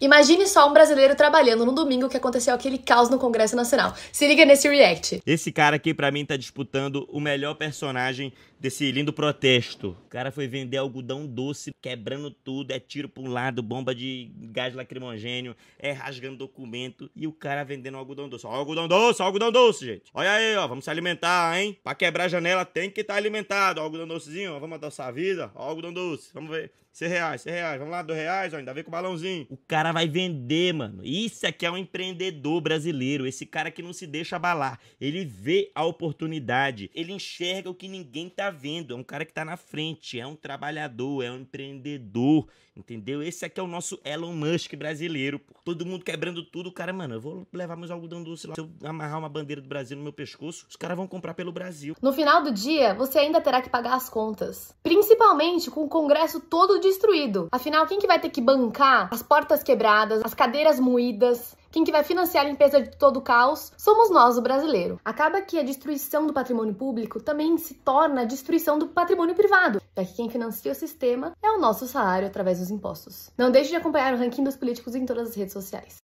Imagine só um brasileiro trabalhando no domingo que aconteceu aquele caos no Congresso Nacional. Se liga nesse react. Esse cara aqui, pra mim, tá disputando o melhor personagem desse lindo protesto. O cara foi vender algodão doce, quebrando tudo, é tiro pra um lado, bomba de gás lacrimogênio, é rasgando documento, e o cara vendendo algodão doce. Ó, algodão doce, algodão doce, gente. Olha aí, ó, vamos se alimentar, hein? Pra quebrar a janela tem que estar tá alimentado. Ó, algodão docezinho, ó, vamos adoçar a vida. Ó, algodão doce, vamos ver. 100 reais, 100 reais, vamos lá, 2 reais, ó, ainda vem com o balãozinho. O cara vai vender, mano. Isso aqui é um empreendedor brasileiro. Esse cara que não se deixa abalar. Ele vê a oportunidade. Ele enxerga o que ninguém tá vendo. É um cara que tá na frente. É um trabalhador, é um empreendedor. Entendeu? Esse aqui é o nosso Elon Musk brasileiro. Pô. Todo mundo quebrando tudo. Cara, mano, eu vou levar meus algodão doce lá. Se eu amarrar uma bandeira do Brasil no meu pescoço, os caras vão comprar pelo Brasil. No final do dia, você ainda terá que pagar as contas. Principalmente com o Congresso todo destruído. Afinal, quem que vai ter que bancar as portas quebradas, as cadeiras moídas, quem que vai financiar a limpeza de todo o caos somos nós, o brasileiro. Acaba que a destruição do patrimônio público também se torna a destruição do patrimônio privado, já que quem financia o sistema é o nosso salário através dos impostos. Não deixe de acompanhar o ranking dos políticos em todas as redes sociais.